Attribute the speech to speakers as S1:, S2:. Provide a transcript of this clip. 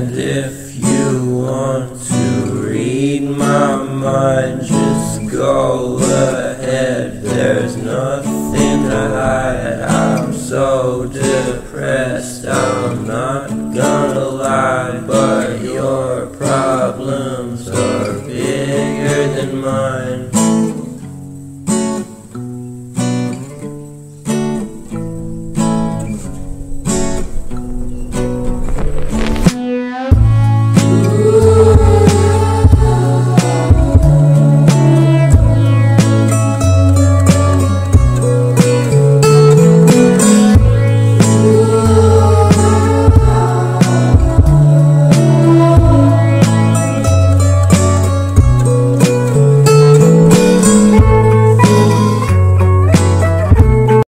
S1: And if you want to read my mind, just go ahead. There's nothing to hide. I'm so depressed, I'm not gonna lie. But your problems are bigger than mine.